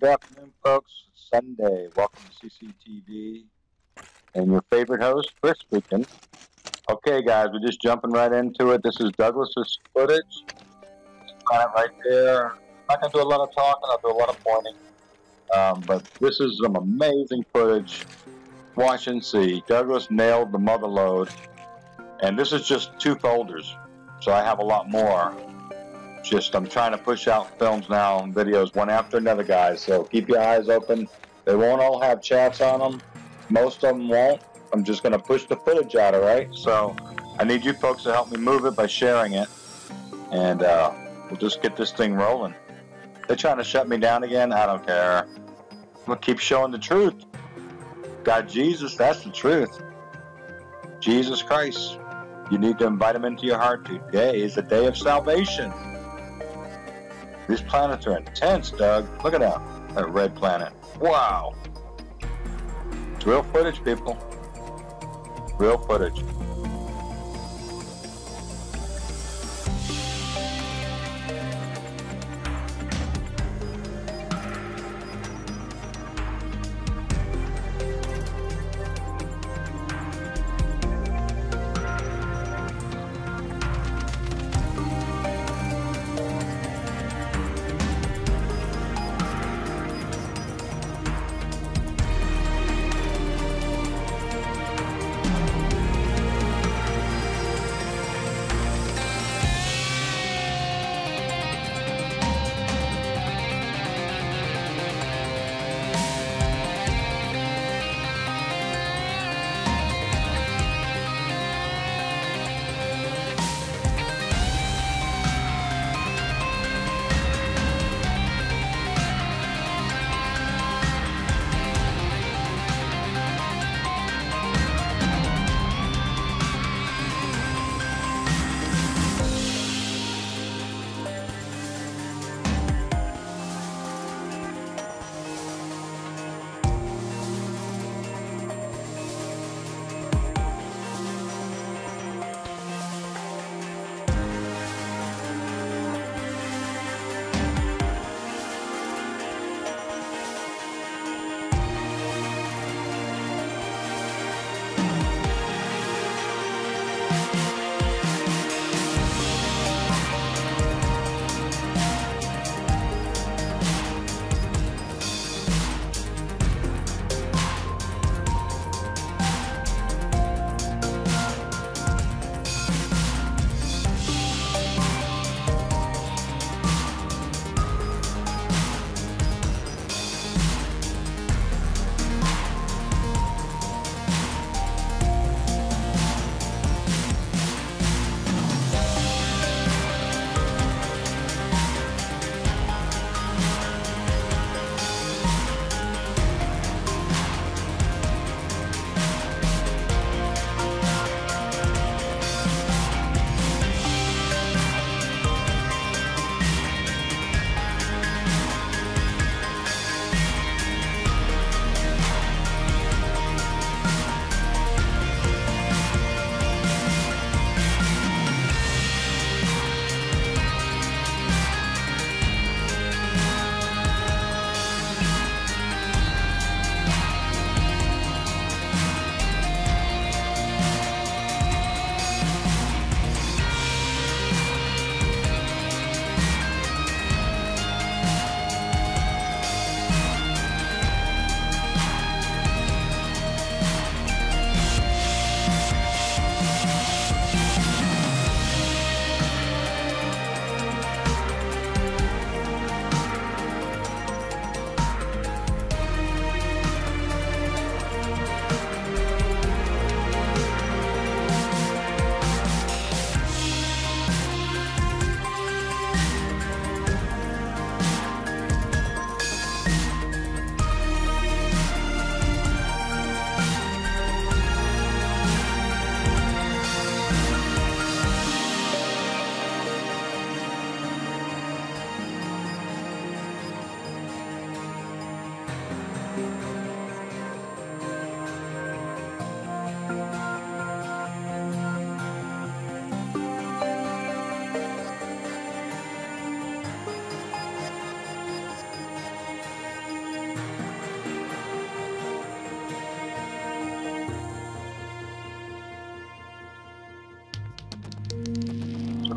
Good afternoon, folks. It's Sunday. Welcome to CCTV. And your favorite host, Chris speaking. Okay, guys, we're just jumping right into it. This is Douglas's footage. Got it right there. I'm not going to do a lot of talking, I'll do a lot of pointing. Um, but this is some amazing footage. Watch and see. Douglas nailed the mother lode. And this is just two folders, so I have a lot more just I'm trying to push out films now and videos one after another, guys. So keep your eyes open. They won't all have chats on them. Most of them won't. I'm just going to push the footage out, all right? So I need you folks to help me move it by sharing it. And uh, we'll just get this thing rolling. They're trying to shut me down again. I don't care. To keep showing the truth. God, Jesus, that's the truth. Jesus Christ. You need to invite him into your heart. Today is the day of salvation. These planets are intense, Doug. Look at that. That red planet. Wow. It's real footage, people. Real footage.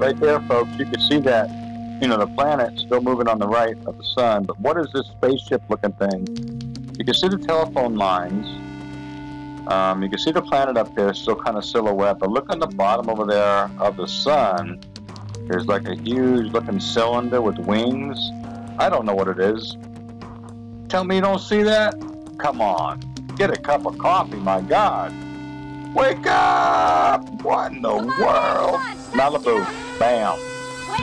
right there, folks, you can see that, you know, the planet's still moving on the right of the sun. But what is this spaceship looking thing you can see the telephone lines. Um, you can see the planet up there, still kind of silhouette. But look on the bottom over there of the sun. There's like a huge looking cylinder with wings. I don't know what it is. Tell me you don't see that? Come on. Get a cup of coffee, my God. Wake up! What in the world? Malibu. Bam.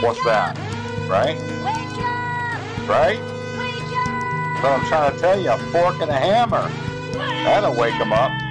What's that? Right? Right? But I'm trying to tell you, a fork and a hammer. That'll wake them up.